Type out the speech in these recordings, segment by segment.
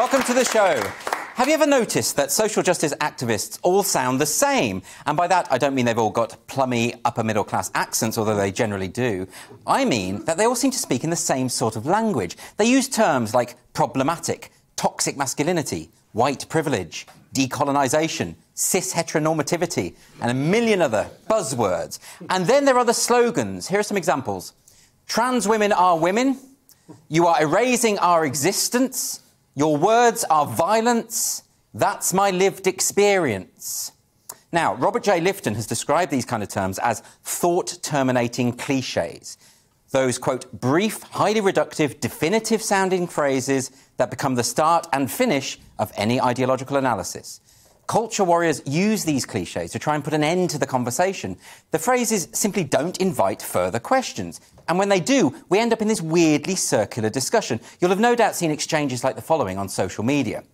Welcome to the show. Have you ever noticed that social justice activists all sound the same? And by that, I don't mean they've all got plummy upper middle class accents, although they generally do. I mean that they all seem to speak in the same sort of language. They use terms like problematic, toxic masculinity, white privilege, decolonisation, cis heteronormativity, and a million other buzzwords. And then there are the slogans. Here are some examples Trans women are women. You are erasing our existence. Your words are violence. That's my lived experience. Now, Robert J. Lifton has described these kind of terms as thought terminating cliches. Those, quote, brief, highly reductive, definitive sounding phrases that become the start and finish of any ideological analysis. Culture warriors use these cliches to try and put an end to the conversation. The phrases simply don't invite further questions. And when they do, we end up in this weirdly circular discussion. You'll have no doubt seen exchanges like the following on social media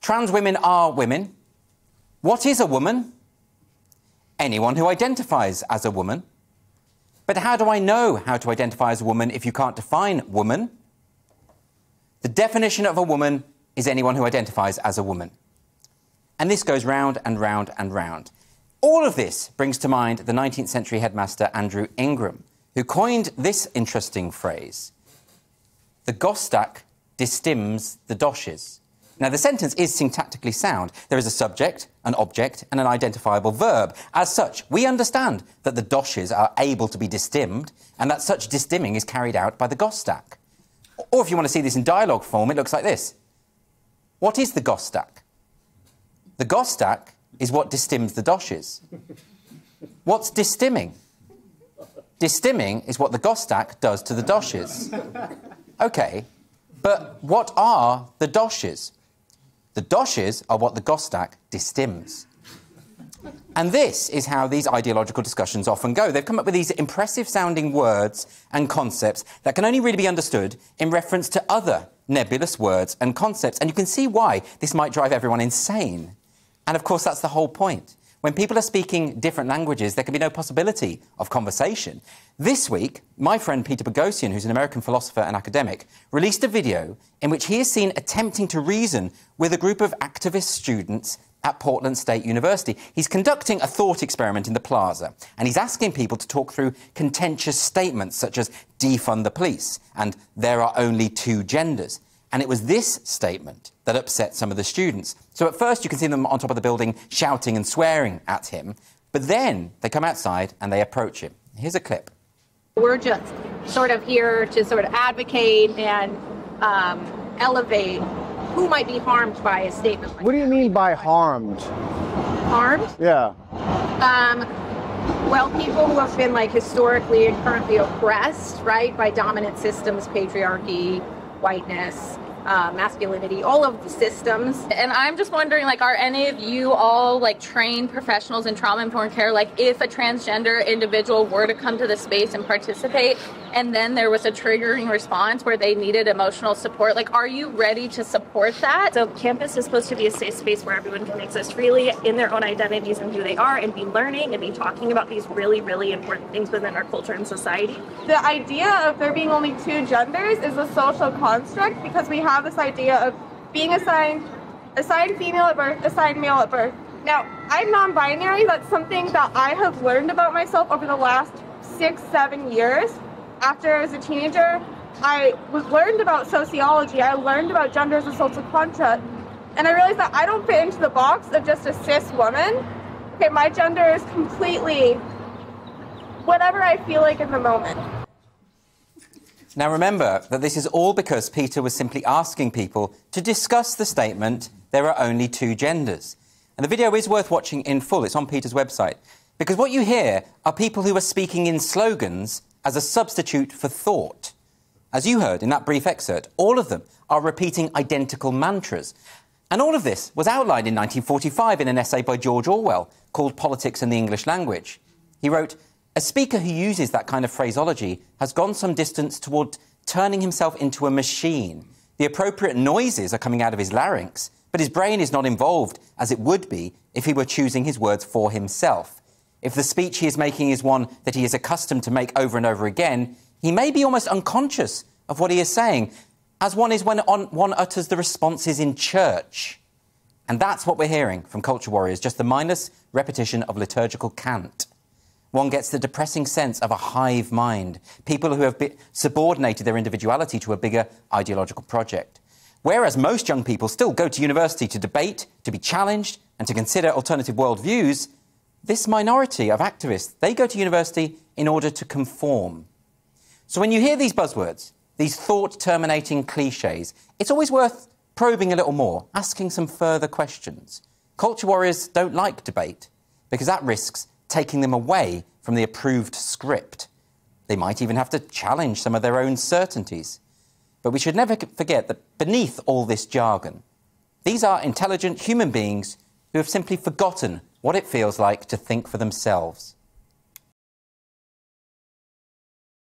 Trans women are women. What is a woman? Anyone who identifies as a woman. But how do I know how to identify as a woman if you can't define woman? The definition of a woman is anyone who identifies as a woman. And this goes round and round and round. All of this brings to mind the 19th century headmaster Andrew Ingraham, who coined this interesting phrase The Gostak distims the doshes. Now, the sentence is syntactically sound. There is a subject, an object, and an identifiable verb. As such, we understand that the doshes are able to be distimmed and that such distimming is carried out by the Gostak. Or if you want to see this in dialogue form, it looks like this What is the Gostak? The Gostak is what distims the doshes. What's distimming? Distimming is what the Gostak does to the doshes. OK, but what are the doshes? The doshes are what the Gostak distims. And this is how these ideological discussions often go. They've come up with these impressive sounding words and concepts that can only really be understood in reference to other nebulous words and concepts. And you can see why this might drive everyone insane. And of course, that's the whole point. When people are speaking different languages, there can be no possibility of conversation. This week, my friend Peter Boghossian, who's an American philosopher and academic, released a video in which he is seen attempting to reason with a group of activist students at Portland State University. He's conducting a thought experiment in the plaza, and he's asking people to talk through contentious statements such as defund the police and there are only two genders. And it was this statement that upset some of the students. So at first, you can see them on top of the building shouting and swearing at him. But then they come outside and they approach him. Here's a clip. We're just sort of here to sort of advocate and um, elevate who might be harmed by a statement like What do you that. mean by harmed? harmed? Yeah. Um, well, people who have been like historically and currently oppressed, right, by dominant systems, patriarchy, whiteness, uh, masculinity, all of the systems. And I'm just wondering, like, are any of you all like trained professionals in trauma informed care? Like, if a transgender individual were to come to the space and participate, and then there was a triggering response where they needed emotional support, like, are you ready to support that? So campus is supposed to be a safe space where everyone can exist freely in their own identities and who they are and be learning and be talking about these really, really important things within our culture and society. the idea of there being only two genders is a social construct because we have this idea of being assigned assigned female at birth, assigned male at birth. Now, I'm non-binary. That's something that I have learned about myself over the last six, seven years. After I was a teenager, I was learned about sociology. I learned about gender as a social construct, and I realized that I don't fit into the box of just a cis woman. Okay, my gender is completely whatever I feel like in the moment. Now remember that this is all because Peter was simply asking people to discuss the statement, there are only two genders. And the video is worth watching in full, it's on Peter's website. Because what you hear are people who are speaking in slogans as a substitute for thought. As you heard in that brief excerpt, all of them are repeating identical mantras. And all of this was outlined in 1945 in an essay by George Orwell called Politics and the English Language. He wrote, A speaker who uses that kind of phraseology has gone some distance toward turning himself into a machine. The appropriate noises are coming out of his larynx, but his brain is not involved as it would be if he were choosing his words for himself. If the speech he is making is one that he is accustomed to make over and over again, he may be almost unconscious of what he is saying. as one is when on, one utters the responses in church. And that's what we're hearing from culture warriors, just the mindless repetition of liturgical cant. One gets the depressing sense of a hive mind, people who have subordinated their individuality to a bigger ideological project. Whereas most young people still go to university to debate, to be challenged, and to consider alternative worldviews, this minority of activists, they go to university in order to conform. So when you hear these buzzwords, these thought terminating cliches, it's always worth probing a little more, asking some further questions. Culture warriors don't like debate because that risks taking them away from the approved script. They might even have to challenge some of their own certainties. But we should never forget that beneath all this jargon, these are intelligent human beings who have simply forgotten what it feels like to think for themselves.